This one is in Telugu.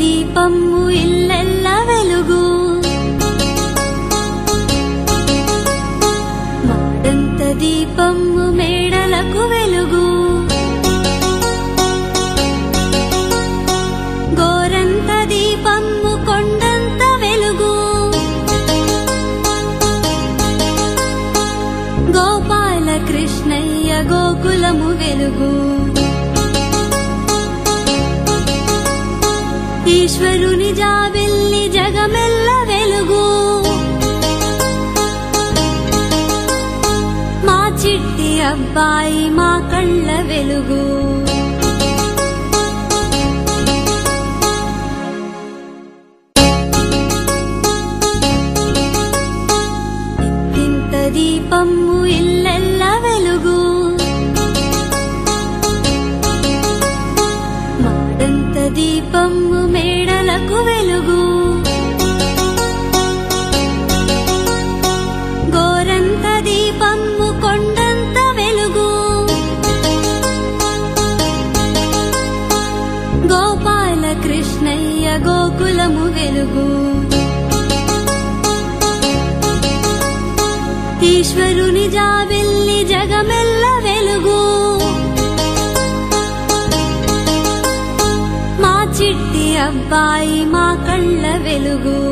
దీపము ఇల్లెల్ల వెలుగు. మాడంత దీపము మేడలకు వెలుగు. గోరంత దీపము కొండంత వెలుగు. గోపాల కృష్ణయ్య గోకులము వెలుగు. ఈశ్వరుని జాబిల్లి జగమెల్ల వెలుగు. మా చిట్టి అబ్బాయి మా కళ్ళ వెలుగు. దీపము ఇల్లెల్ల వెలుగు. మాడంత దీపము గోపాల కృష్ణయ్య గోకులము వెలుగు. ఈశ్వరుని జాబిల్లి జగమెల్ల వెలుగు. మా చిట్టి అబ్బాయి మా కళ్ళ వెలుగు.